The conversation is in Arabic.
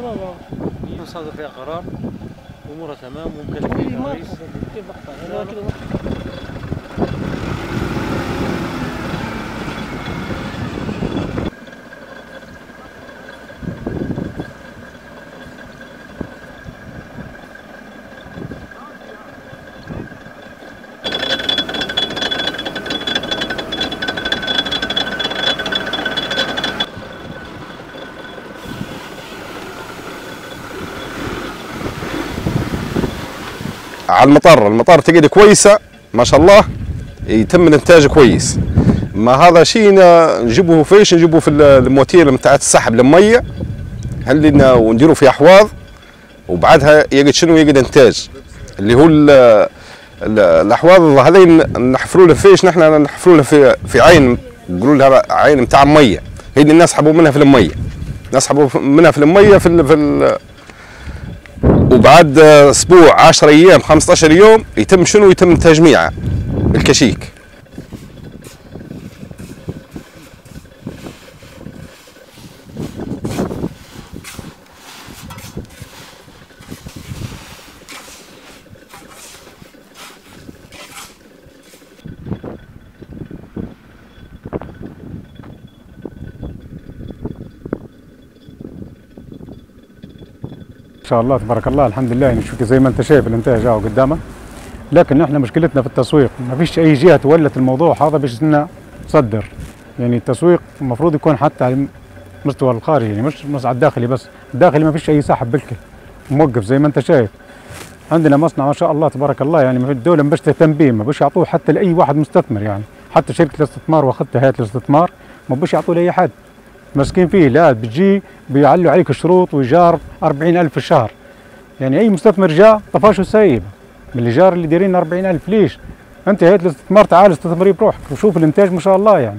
تمام آه صادر فيها قرار امورها تمام ومكلف فيها ما الرئيس أعرف كيف على المطر المطر تقعد كويسة ما شاء الله يتم الإنتاج كويس. ما هذا شيء نجيبه فيش نجيبه في المواتير بتاعت السحب للميه هل لنا ونديره في احواض وبعدها يقعد شنو؟ يقعد إنتاج. اللي هو ال ال الأحواض هذين نحفروا له فيش نحن نحفروا له في في عين نقولوا لها عين بتاع مية. هي اللي نسحبوا منها في المية. نسحبوا منها في المية في ال في ال وبعد أسبوع 10 أيام 15 يوم يتم شنو؟ يتم تجميعه الكشيك. شاء الله تبارك الله الحمد لله. يعني شوف زي ما انت شايف الانتاج جاء قدامك. لكن إحنا مشكلتنا في التسويق. ما فيش أي جهة تولت الموضوع هذا باش إنها تصدر. يعني التسويق المفروض يكون حتى على المستوى الخارجي يعني مش على الداخلي بس. الداخلي ما فيش أي سحب بالكل. موقف زي ما انت شايف. عندنا مصنع ما شاء الله تبارك الله يعني ما في الدولة ما بش تهتم به ما بش يعطوه حتى لأي واحد مستثمر يعني. حتى شركة الاستثمار واخذتها هيئة الاستثمار ما بش يعطوه لأي حد. مسكين فيه لا بتجي بيعلوا عليك الشروط وايجار 40000 في الشهر. يعني أي مستثمر جاء طفاشه سايب. من الايجار اللي دايرين 40000 ليش؟ أنت هيئه الاستثمار تعال استثمري بروحك وشوف الإنتاج ما شاء الله يعني.